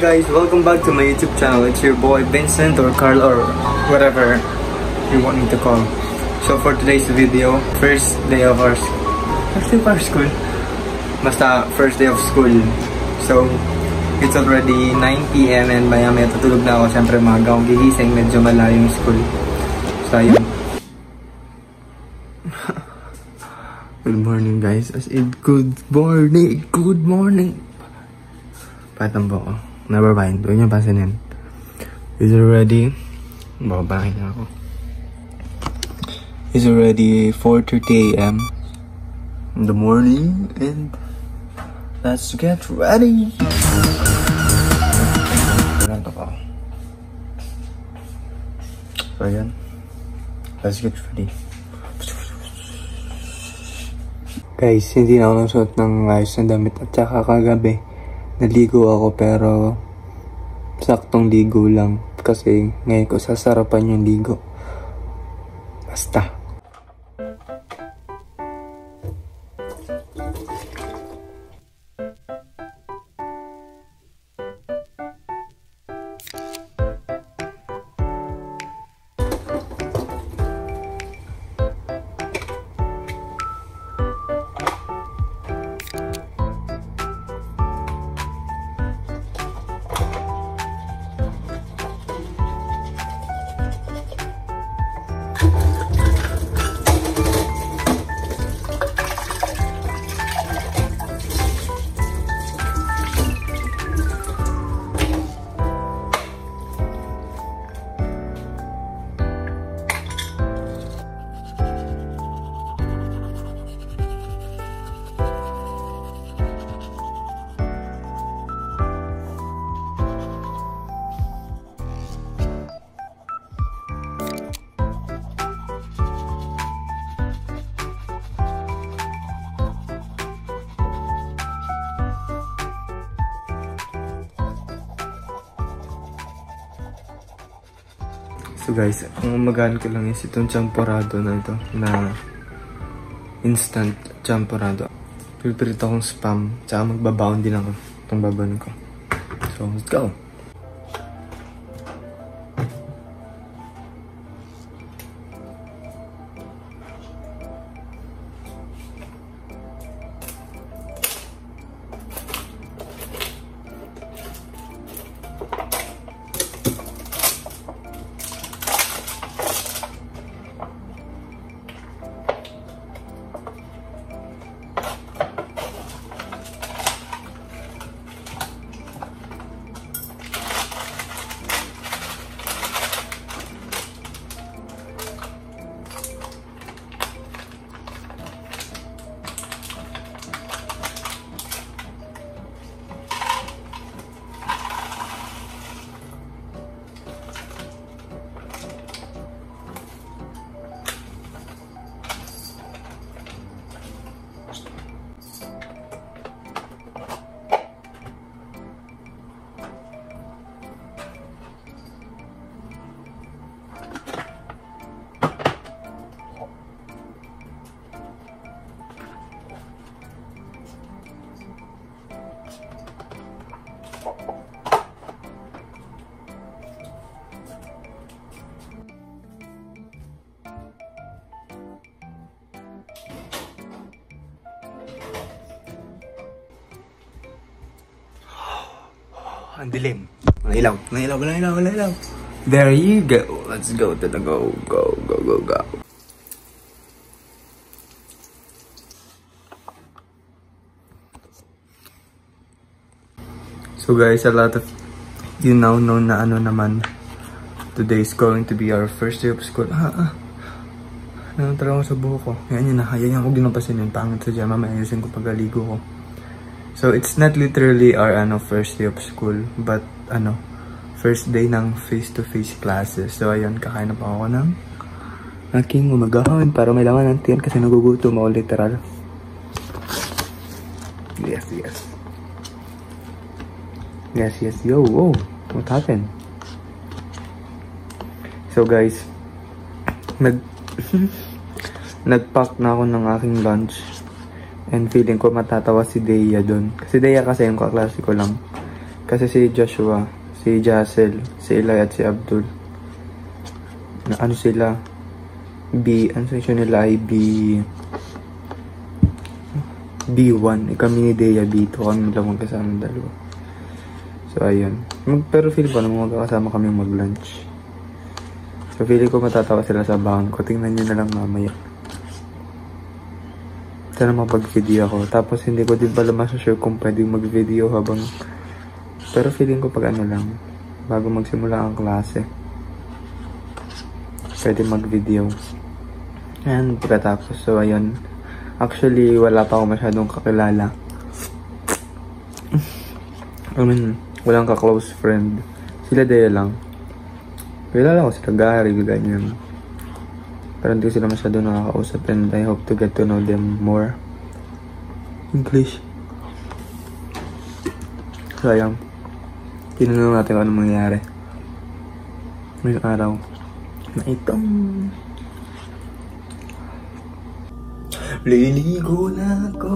guys, welcome back to my YouTube channel. It's your boy Vincent or Carl or whatever you want me to call. So for today's video, first day of our first day of our school. Basta first day of school. So it's already 9 p.m. and maya maya tutulog na ako. Siyempre maaga akong gigising, medyo malayo yung school. So ayun. good morning guys. As in, good morning, good morning. Patang po ako. Never mind. Huwag niyo pasinin. It's already... Bababahin na ako. It's already 4.30 a.m. in the morning and let's get ready. Ganito ko. So, ayan. Let's get ready. Guys, hindi na ako nasuot ng ayos na damit at saka kagabi naligo ako pero saktong ligo lang kasi ngayon ko sasarapan yung ligo. Basta. So guys, ang umagaan ko lang is itong champorado na ito na instant champorado. Pipirit akong spam, tsaka magbabaon din ako itong baban ko. So, let's go! Ang dilim. Wala ilaw. Wala ilaw, wala ilaw, wala ilaw. There you go. Let's go to go, go, go, go, go. So guys, a lot of you now know na ano naman today is going to be our first day of school. Ah, ah. Nanatara ko sa buho ko. Yan yun na. Yan yan ko ginapasin yun. Pangit sa dyan. Mamaya ayusin ko pagaligo ko. So, it's not literally our ano, first day of school. But, ano, first day ng face-to-face classes. So, ayun, kakain na pa ako ng aking umagahon para may laman ng tiyan kasi nagugutom ako literal. Yes, yes. Yes, yes. Yo, whoa. What happened? So, guys, nag... nag-pack na ako ng aking lunch. And feeling ko matatawa si Deya doon. Kasi Deya kasi yung kaklase ko lang. Kasi si Joshua, si Jassel, si Eli at si Abdul. Na ano sila? B, ano section nila ay B... B1. Eh, kami ni Dea B2. Kami lang magkasama dalawa. So, ayun. Mag, pero feel ko naman magkakasama kami mag-lunch. So, feeling ko matatawa sila sa bahan ko. Tingnan nyo na lang mamaya. Sana mapag-video ako. Tapos, hindi ko din pala masasure kung pwedeng mag-video habang... Pero feeling ko pag ano lang, bago magsimula ang klase, pwede mag-video. And pagkatapos, so ayun. Actually, wala pa ako masyadong kakilala. I mean, walang ka-close friend. Sila Dea lang. Kilala ko sila Gary, ganyan. Pero hindi ko sila masyado nakakausap and I hope to get to know them more. English. So, ayan. Tinanong natin kung ano mangyayari. Ngayong araw. Na itong... Liligo na ako.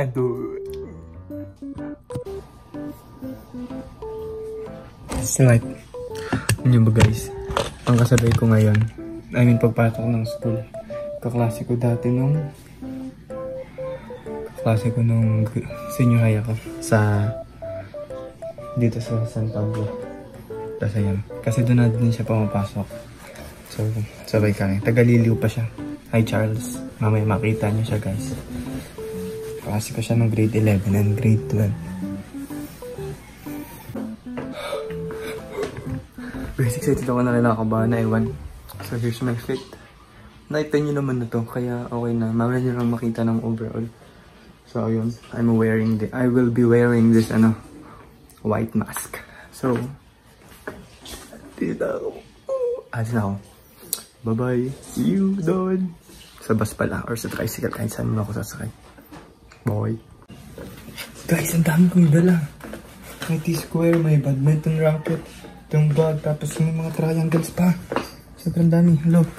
Aduh. Slight. Yun ba guys? Ang kasabay ko ngayon. I mean, pagpasok ng school. Kaklase ko dati nung... Kaklase ko nung senior high ako. Sa... Dito sa San Pablo. Tapos ayan. Kasi doon na din siya pumapasok. So, sabay kami. Tagaliliw pa siya. Hi Charles. Mamaya makita niyo siya guys. Klase ko siya ng grade 11 and grade 12. Guys, excited ako na nilakabahan na ewan. So here's my fit. Nakita nyo naman na to, kaya okay na. Mamaya nyo lang makita ng overall. So ayun, I'm wearing the, I will be wearing this ano, white mask. So, dito ako. Alis na ako. Bye-bye. See you doon. Sa bus pala or sa tricycle kahit saan mo ako sasakay. Boy. Guys, ang dami kong dala. May T-square, may badminton racket, itong bag, tapos may mga triangles pa. Sobrang dami. Look.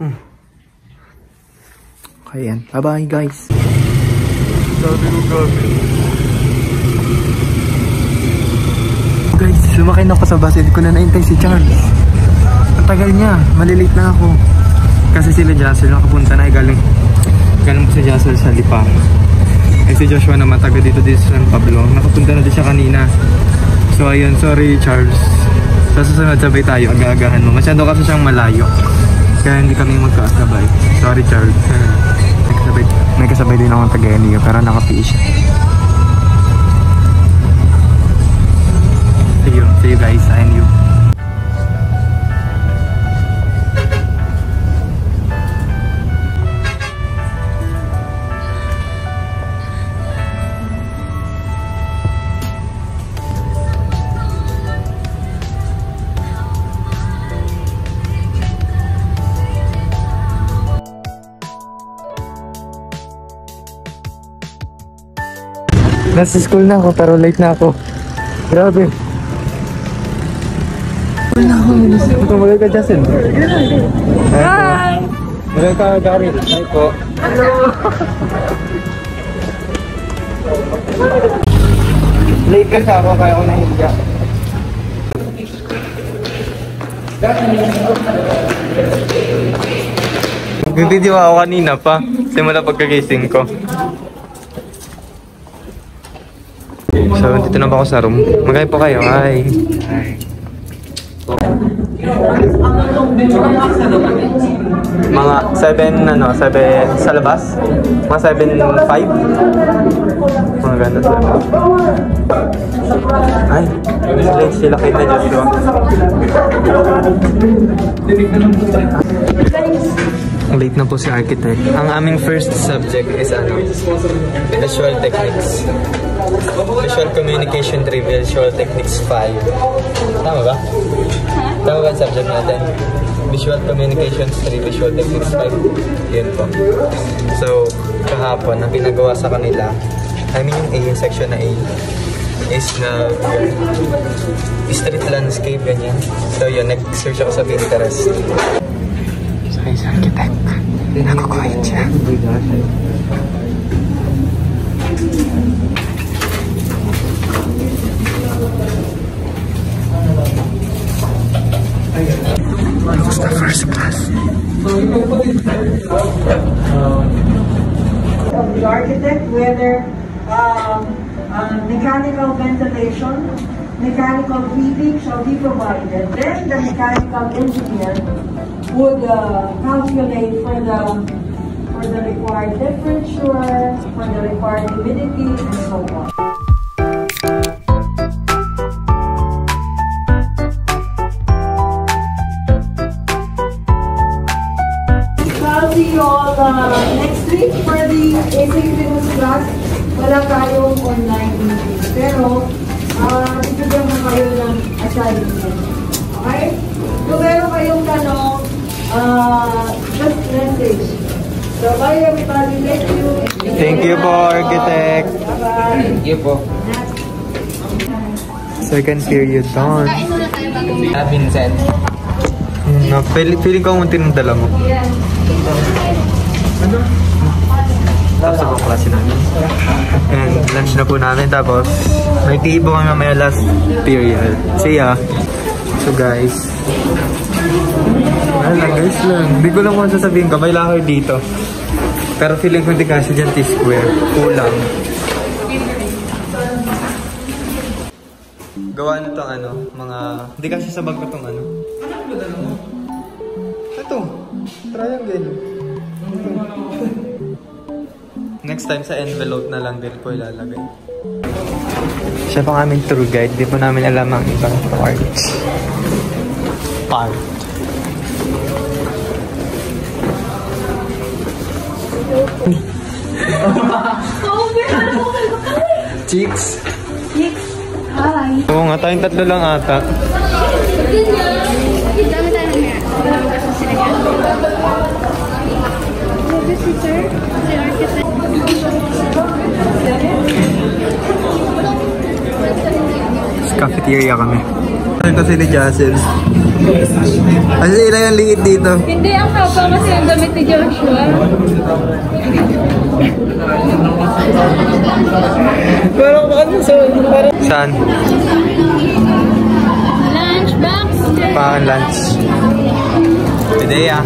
Hmm. Okay, yan. Bye-bye, guys. Sabi ko, gabi. Guys, sumakay na ako sa bus. Hindi ko na naintay si Charles. Ang tagal niya. Malilate na ako. Kasi sila Jassel nakapunta na. Eh, galing, galing si Jassel sa Lipa. Eh si Joshua naman taga dito din sa San Pablo. Nakapunta na din siya kanina. So ayun, sorry Charles. Sa susunod sabay tayo, aga-agahan mo. Masyado kasi siyang malayo. Kaya hindi kami magkakasabay. Sorry Charles. may, kasabay, may kasabay din akong taga-Enio pero nakapi siya. See you. You guys sa Enio. Nasa school na ako pero late na ako. Grabe. Wala ako. Tumagal ka, Justin. Hi! Tumagal ka, Gary. Hi po. Hello. late kasi ako kaya ako nahihiya. Nag-video ako kanina pa. Simula pagkagising ko. So, dito na ba ako sa room? Magay po kayo. Hi. Mga 7, ano, 7 sa labas? Mga 7, 5? Mga ganda sa labas. Ay, late sila kay na Joshua. Late na po si architect. Ang aming first subject is ano, visual techniques. Visual Communication 3, Visual Techniques 5. Tama ba? Tama ba subject natin? Visual Communications 3, Visual Techniques 5. Yun po. So, kahapon, ang pinagawa sa kanila, I mean yung A, yung section na A, is na street landscape, ganyan. So yun, nag-search ako sa Pinterest. So, is architect. Nakukuhit siya. The of the architect, whether um, uh, mechanical ventilation, mechanical heating shall be provided. Then the mechanical engineer would uh, calculate for the for the required temperature, for the required humidity, and so on. I'll see you all uh, next week for the asynchronous class. Wala tayong online meeting. Pero, uh, bibigyan mo kayo ng assignment. Okay? Kung meron kayong tanong, uh, just message. So, bye everybody. Thank you. Thank you po, architect. Bye-bye. Thank you po. Second period doon. Ah, Vincent. No, feeling, feeling ko ang unti ng dala mo. Tapos sa pang klase namin. And lunch na po namin. Tapos, may tea po kami mamaya last period. See ya. So guys. Wala guys lang. Hindi ko lang kung ano sasabihin ko. May lahar dito. Pero feeling ko hindi kasi dyan T-square. Kulang. Gawa na to ano, mga... Hindi kasi sa bag ko tong ano. Ito. Triangle. Next time sa envelope na lang din po ilalagay. Siya pang aming tour guide. Di po namin alam ang ibang parts. Part. Chicks. Hi. Oo nga, tayong tatlo lang ata. Dami tayo niya. Kasi sila niya. Grabe si sir. Si architect. Sa cafeteria kami. Ano kasi ni Jassel? Kasi ilan yung liit dito? Hindi, ang haba kasi ang damit ni Joshua. Parang ano parang Saan? Lunchbox. Pang lunch. Ideya.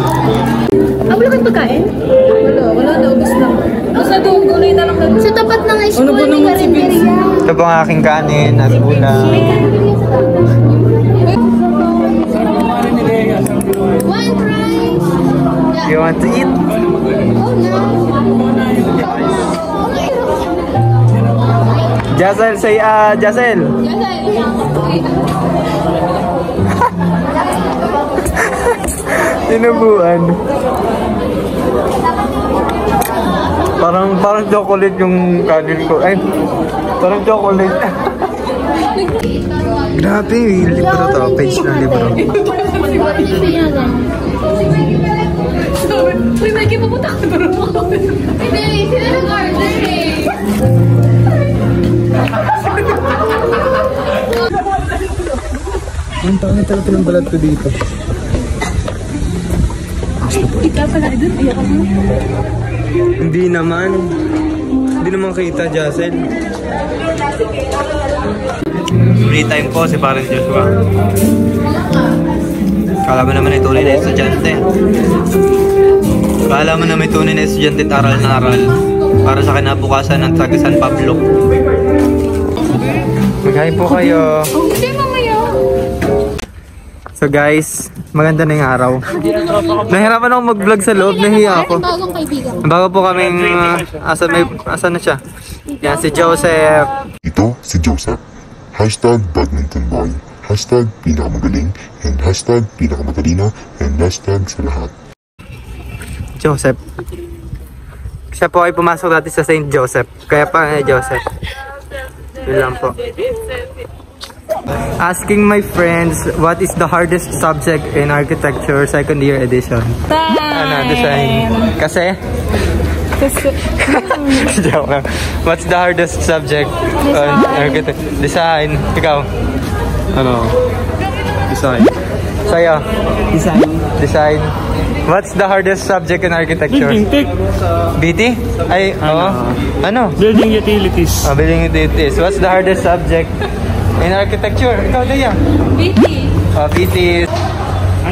Ah, wala kang pagkain? Wala, wala na. Ubus lang. Basta doon, gulay na lang. Sa tapat ng school, may karinderya. Ito po ang aking kanin at ulam. One. You want to eat? Oh, no. Jassel, say ah, Jassel. Tinubuan. Parang parang chocolate yung kanin ko. Ay, parang chocolate. Grabe, libro to. Page ng libro. Uy, Mikey, pupunta ka doon mo. Hindi, sila nag-order eh. Ang pangit talaga ng balat ko dito. Ikaw pala doon, iyak mo. Hindi naman. Hindi naman kita, Jassel. Free time po si Parang Joshua. Kala mo naman tunay na estudyante. Kala mo na may tunay na estudyante at aral na aral. Para sa kinabukasan ng taga San Pablo. Maghain po kayo. So guys, maganda na yung araw. Nahirapan ako mag-vlog sa loob, nahiya ako. Bagong kaibigan. Bago po kaming, uh, asa, may, asa na siya? Yan, si Joseph. Ito si Joseph. Hashtag badminton boy. Hashtag pinakamagaling. And hashtag pinakamatalino. And hashtag sa lahat. Joseph. Siya po ay pumasok dati sa St. Joseph. Kaya pa eh, Joseph. Yun lang po. Asking my friends, what is the hardest subject in architecture second year edition? Ano, design. Kasi? Kasi, Joke lang. What's the hardest subject on architect? Design. Ikaw? Ano? Design. Sa'yo? Design. Design. What's the hardest subject in architecture? Tech. BT? Ay, oo. Ano? Building utilities. Ah, building utilities. What's the hardest subject in architecture? Ikaw, Daya. BT. Ah, BT.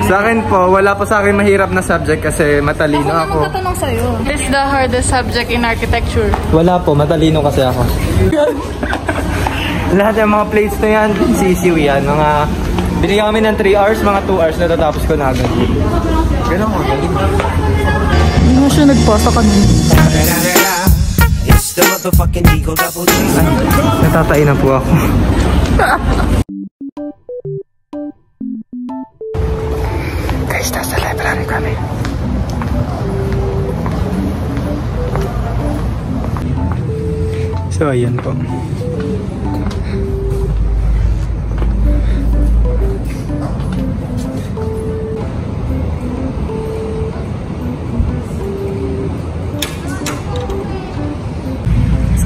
Sa akin po, wala po sa akin mahirap na subject kasi matalino ako. Tatanong sa'yo. What is the hardest subject in architecture? Wala po, matalino kasi ako. Lahat ng mga plates na yan, sisiw yan. Mga, binigyan kami ng 3 hours, mga 2 hours, natatapos ko na agad. Ganun ako, galing. Hindi mo siya nagpasa kanina. Natatain na po ako. Guys, nasa library kami. So, ayan po.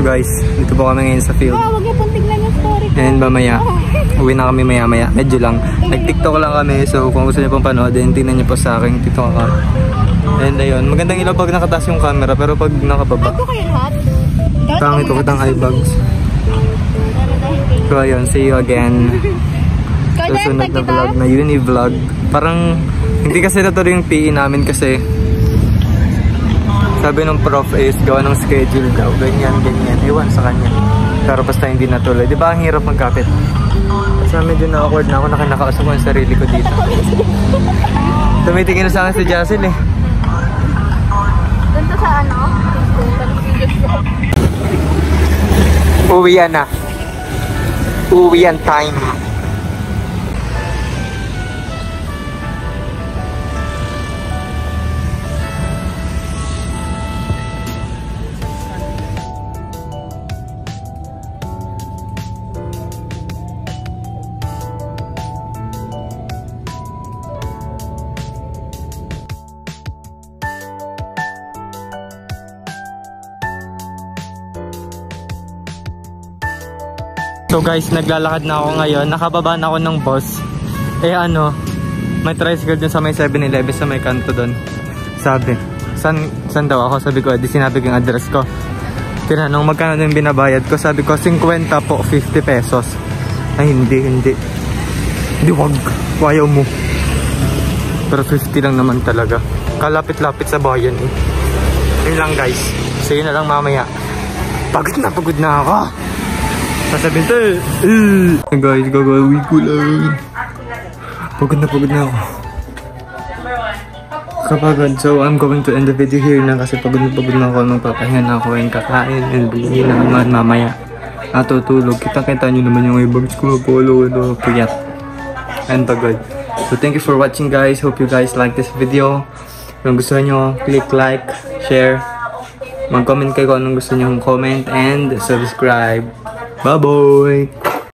Guys, dito po kami ngayon sa field. Ah, huwag niyo pong tignan yung story ko. And mamaya, uwi na kami maya maya. Medyo lang. Nag-tiktok lang kami. So kung gusto niyo pong panoodin, tingnan niyo po sa aking tiktok account. And ayun, magandang ilaw pag nakataas yung camera. Pero pag nakababa, Ito kayo lahat? pangit ko kitang eye bags. So ayun, see you again. Susunod na vlog na uni-vlog. Parang, hindi kasi natuloy yung PE namin kasi sabi ng prof is gawa ng schedule daw. Ganyan, ganyan. Ewan sa kanya. Pero basta hindi natuloy. Di ba ang hirap magkapit? Sa medyo na-awkward na ako na kinakausap ko yung sarili ko dito. Tumitingin na sa akin si Jasil eh. Dito sa ano? Uwian na. Uwian time. So guys, naglalakad na ako ngayon. Nakababa na ako ng bus. Eh ano, may tricycle dun sa may 7-Eleven sa may kanto dun. Sabi, san, san daw ako? Sabi ko, di sinabi ko yung address ko. Tinanong magkano yung binabayad ko. Sabi ko, 50 po, 50 pesos. Ay, hindi, hindi. Hindi, wag. Ayaw mo. Pero 50 lang naman talaga. Kalapit-lapit sa bayan eh. Yun lang guys. So yun na lang mamaya. Pagod na, pagod na ako. Sasabihin to eh. Guys, gagawin ko lang. Pagod na pagod na ako. Kapagod. So, I'm going to end the video here na kasi pagod na pagod na ako. Magpapahinga na ako and kakain and bili na naman mamaya. Natutulog. Kita-kita nyo naman yung eyebags ko. Polo, ano, puyat. And pagod. So, thank you for watching guys. Hope you guys like this video. Kung gusto nyo, click like, share. Mag-comment kayo kung anong gusto nyo comment and subscribe. Bye-bye!